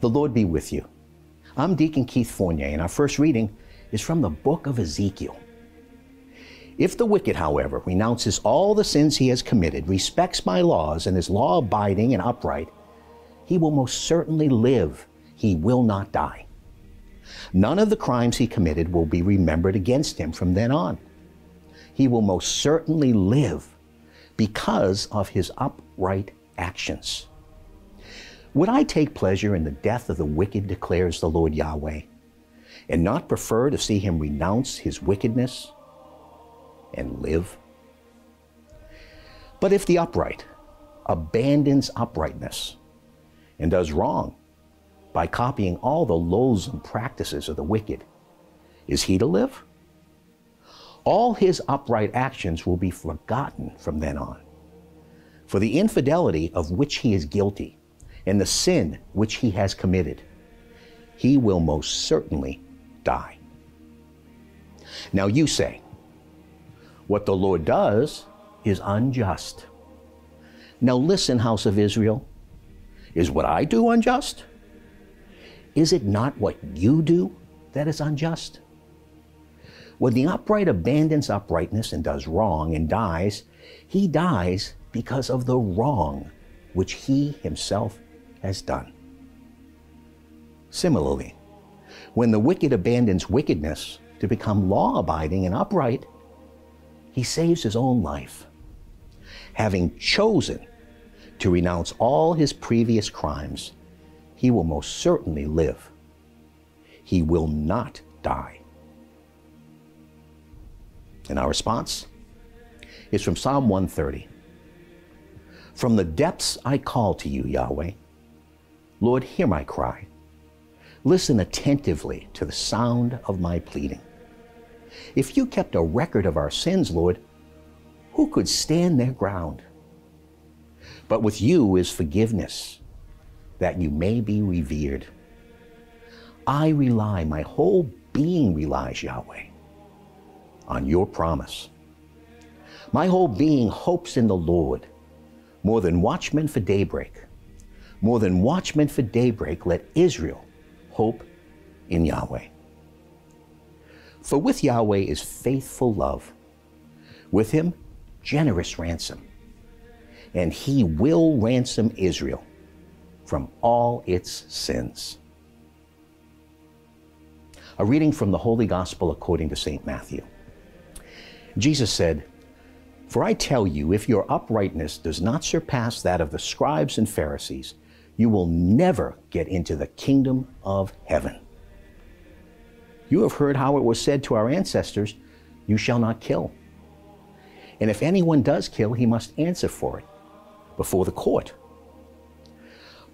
The Lord be with you. I'm Deacon Keith Fournier, and our first reading is from the book of Ezekiel. If the wicked, however, renounces all the sins he has committed, respects my laws, and is law abiding and upright, he will most certainly live. He will not die. None of the crimes he committed will be remembered against him from then on. He will most certainly live because of his upright actions. Would I take pleasure in the death of the wicked, declares the Lord Yahweh, and not prefer to see him renounce his wickedness and live? But if the upright abandons uprightness and does wrong by copying all the loathsome practices of the wicked, is he to live? All his upright actions will be forgotten from then on. For the infidelity of which he is guilty and the sin which he has committed, he will most certainly die. Now you say, what the Lord does is unjust. Now listen, house of Israel. Is what I do unjust? Is it not what you do that is unjust? When the upright abandons uprightness and does wrong and dies, he dies because of the wrong which he himself has done. Similarly, when the wicked abandons wickedness to become law abiding and upright, he saves his own life, having chosen to renounce all his previous crimes. He will most certainly live. He will not die. And our response is from Psalm 130. From the depths I call to you, Yahweh. Lord, hear my cry. Listen attentively to the sound of my pleading. If you kept a record of our sins, Lord, who could stand their ground? But with you is forgiveness, that you may be revered. I rely, my whole being relies, Yahweh, on your promise. My whole being hopes in the Lord more than watchmen for daybreak. More than watchmen for daybreak, let Israel hope in Yahweh. For with Yahweh is faithful love, with him, generous ransom, and he will ransom Israel from all its sins. A reading from the Holy Gospel according to St. Matthew. Jesus said, For I tell you, if your uprightness does not surpass that of the scribes and Pharisees, you will never get into the kingdom of heaven. You have heard how it was said to our ancestors, You shall not kill. And if anyone does kill, he must answer for it before the court.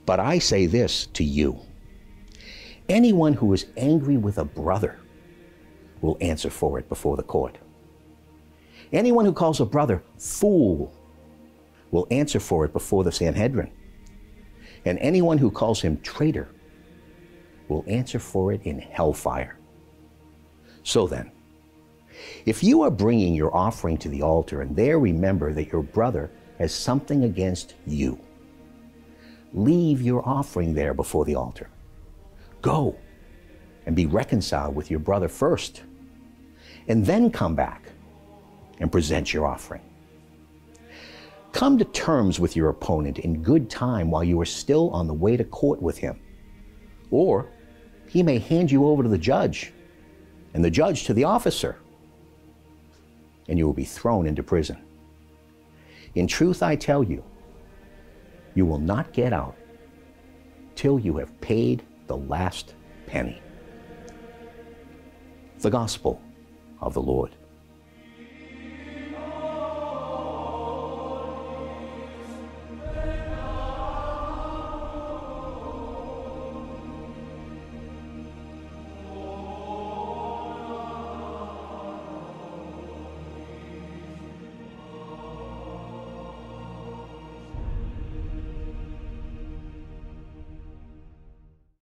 But I say this to you anyone who is angry with a brother will answer for it before the court. Anyone who calls a brother fool will answer for it before the Sanhedrin. And anyone who calls him traitor will answer for it in hellfire. So then, if you are bringing your offering to the altar and there remember that your brother has something against you, leave your offering there before the altar. Go and be reconciled with your brother first, and then come back and present your offering. Come to terms with your opponent in good time while you are still on the way to court with him. Or he may hand you over to the judge, and the judge to the officer, and you will be thrown into prison. In truth, I tell you, you will not get out till you have paid the last penny. The Gospel of the Lord.